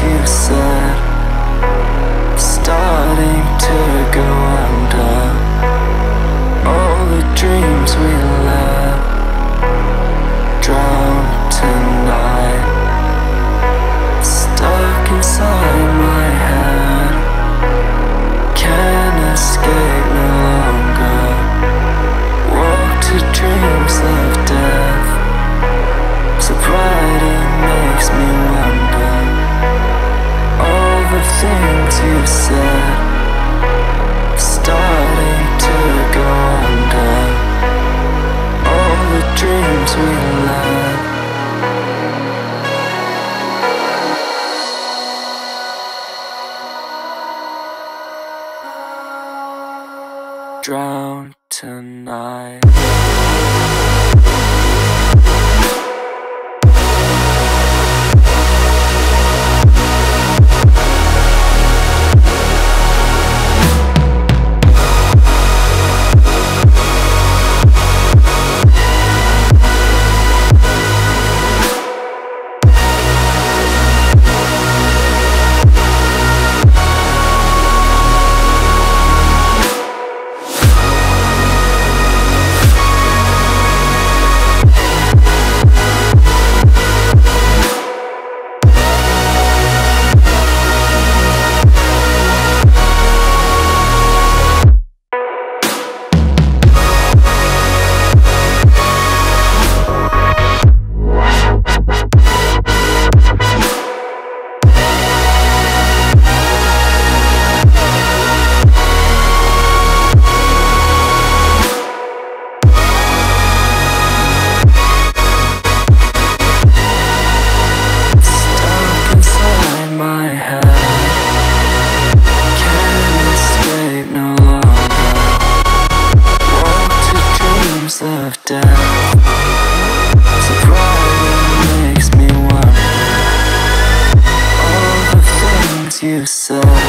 you say drown tonight. you said